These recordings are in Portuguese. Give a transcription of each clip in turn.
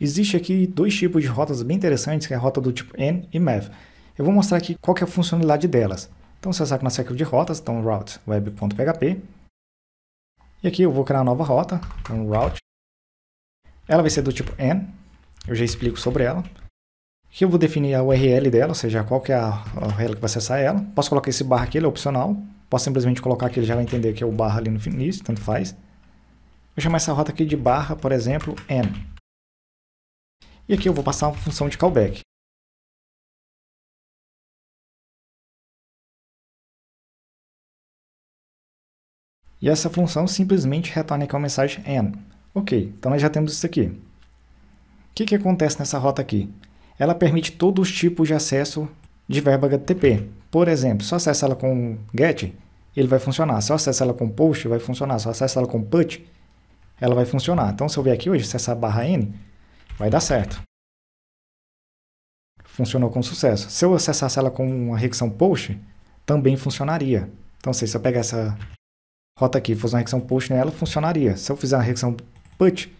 Existe aqui dois tipos de rotas bem interessantes, que é a rota do tipo N e Mav. Eu vou mostrar aqui qual é a funcionalidade delas. Então, acessar aqui no arquivo de rotas, então route web.php. E aqui eu vou criar uma nova rota, então route. Ela vai ser do tipo N, eu já explico sobre ela. Aqui eu vou definir a URL dela, ou seja, qual que é a URL que vai acessar ela. Posso colocar esse barra aqui, ele é opcional. Posso simplesmente colocar aqui, ele já vai entender que é o barra ali no início, tanto faz. Vou chamar essa rota aqui de barra, por exemplo, N. E aqui eu vou passar uma função de callback. E essa função simplesmente retorna aqui uma mensagem N. Ok, então nós já temos isso aqui. O que, que acontece nessa rota aqui? Ela permite todos os tipos de acesso de verbo HTTP. Por exemplo, se eu acesso ela com GET, ele vai funcionar. Se eu acesso ela com POST, vai funcionar. Se eu acesso ela com PUT, ela vai funcionar. Então, se eu vier aqui hoje, acessar barra N, vai dar certo. Funcionou com sucesso. Se eu acessasse ela com uma requisição POST, também funcionaria. Então, se eu pegar essa rota aqui fosse uma requisição post nela, funcionaria. Se eu fizer uma requisição put,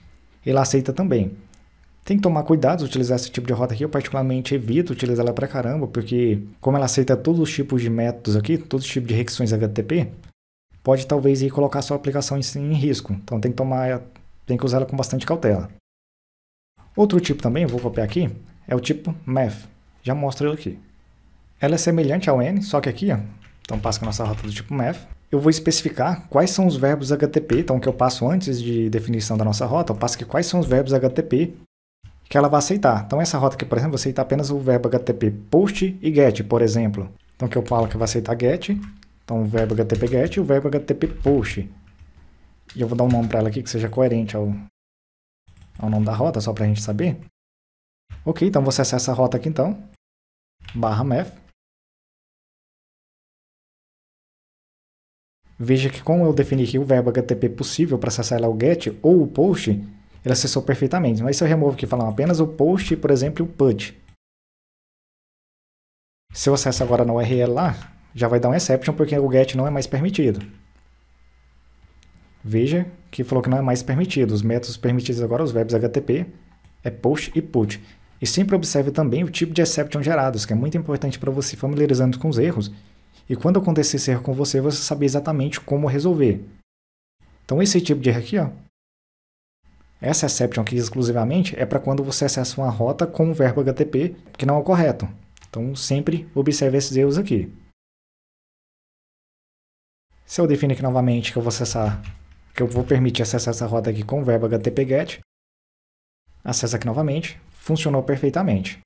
ele aceita também. Tem que tomar cuidado utilizar esse tipo de rota aqui. Eu particularmente evito utilizar ela pra caramba, porque como ela aceita todos os tipos de métodos aqui, todos os tipos de requisições HTTP, pode talvez ir colocar sua aplicação em, em risco. Então tem que tomar, tem que usar ela com bastante cautela. Outro tipo também, vou copiar aqui, é o tipo math. Já mostro ele aqui. Ela é semelhante ao N, só que aqui, ó, então passa com a nossa rota do tipo math eu vou especificar quais são os verbos HTTP, então que eu passo antes de definição da nossa rota, eu passo aqui quais são os verbos HTTP que ela vai aceitar. Então essa rota aqui, por exemplo, vai aceitar apenas o verbo HTTP post e get, por exemplo. Então que eu falo que vai aceitar get, então o verbo HTTP get e o verbo HTTP post. E eu vou dar um nome para ela aqui que seja coerente ao, ao nome da rota, só para a gente saber. Ok, então vou acessar essa rota aqui então, barra math. Veja que como eu defini aqui o verbo HTTP possível para acessar lá o get ou o post, ele acessou perfeitamente. Mas se eu removo aqui falando apenas o post, por exemplo, o put. Se eu acesso agora na URL lá, já vai dar um exception porque o get não é mais permitido. Veja que falou que não é mais permitido. Os métodos permitidos agora, os verbos HTTP, é post e put. E sempre observe também o tipo de exception gerados, que é muito importante para você familiarizando com os erros e quando acontecer esse erro com você, você saber exatamente como resolver. Então esse tipo de erro aqui, ó, essa exception aqui exclusivamente é para quando você acessa uma rota com o verbo HTTP que não é o correto. Então sempre observe esses erros aqui. Se eu definir aqui novamente que eu vou acessar, que eu vou permitir acessar essa rota aqui com o verbo HTTP GET, acessa aqui novamente, funcionou perfeitamente.